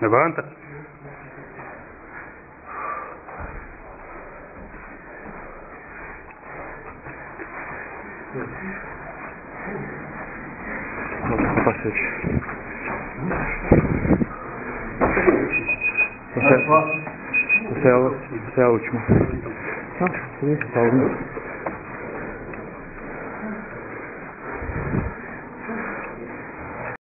Levanta. Proszę. Proszę. Можна посвідчити. Все, все, все учимо. А, тобі,